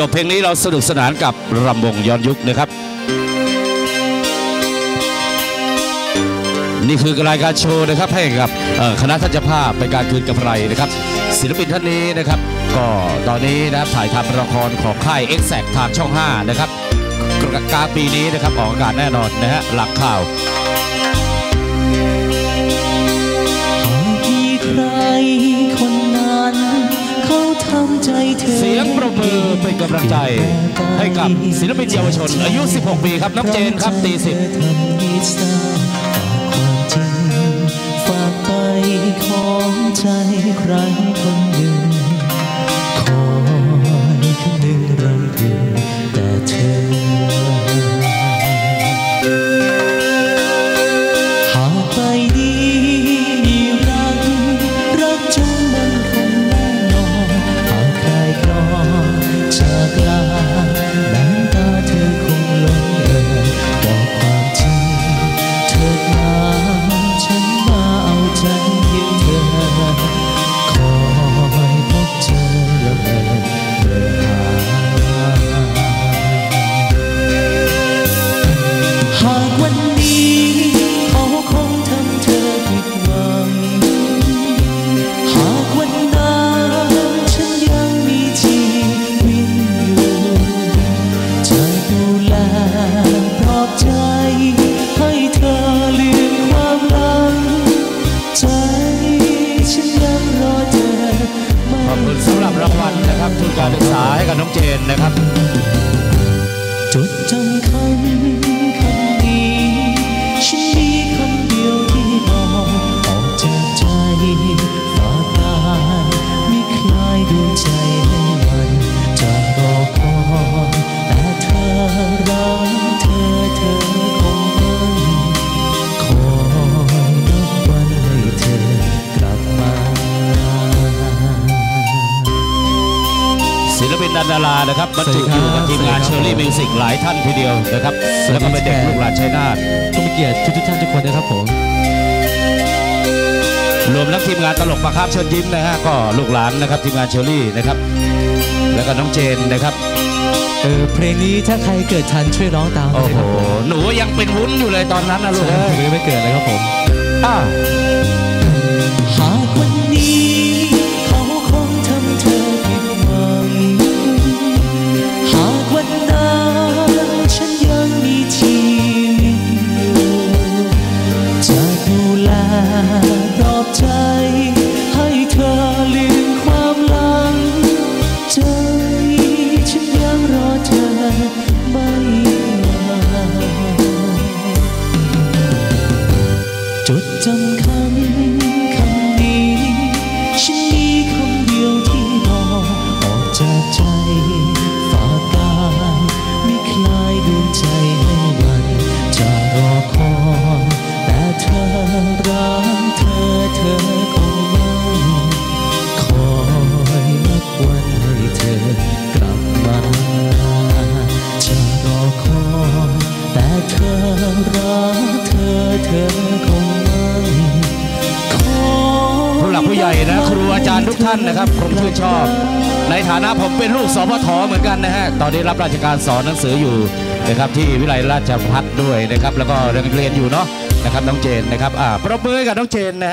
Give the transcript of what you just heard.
จบเพลงนี้เราสนุกสนานกับรำวงย้อนยุคนะครับ นี่คือรายการโชว์นะครับให้กับเอ่อคณะทัศภาพเป็นการคืนกำไรนะครับ ศิลปินท่านนี้นะครับ ก็ตอนนี้นะครับถ่ายทำละครของค่าย e x a c t ทางช่อง 5 นะครับกลางปีนี้นะครับออกอากาศแน่นอนนะฮะหลังข่าว มือเป็นกำลังใจ ให้กับศิลปินเยาวชน อายุ 16 ปีครับน้องเจนครับตีสิบฝากไปของใจใครคน การศึกษาให้กับน้องเจนนะครับ จดจำคำ ลปินดารานะครับบรรจุอยู่กับทีมงานเชอรี่มิวสิกหลายท่านทีเดียวนะครับแล้วก็เป็นเด็กลูกหลานชัยนาทต้องเกียรติทุกท่านทุกคนนะครับผมรวมทั้งทีมงานตลกประครับเชิญยิ้มนะฮะก็ลูกหลานนะครับทีมงานเชอรี่นะครับ แล้วก็น้องเจนนะครับเออเพลงนี้ถ้าใครเกิดทันช่วยร้องตามโอ้ด้วยโหครับผมหนูยังเป็นวุ้นอยู่เลยตอนนั้นนะลูกใช่เอ้ผมยยังไม่เกิดเลยครับผมอ้าวหากวัน จำคำคำนี้ ฉันมีคำเดียวที่บอกออกจากใจ ฝากกายไม่คลายดวงใจให้วัน จะรอคอยแต่เธอรักเธอเธอคงมันคอยนับวันให้เธอกลับมาจะรอคอยแต่เธอรักเธอเธอ ใหญ่นะครูอาจารย์ทุกท่านนะครับผมชื่นชอบ ในฐานะผมเป็นลูกสพทเหมือนกันนะฮะตอนนี้รับราชการสอนหนังสืออยู่นะครับที่วิไลราชพัฒด้วยนะครับแล้วก็เรียนอยู่เนาะนะครับน้องเจนนะครับอ่าประมือกับน้องเจนนะ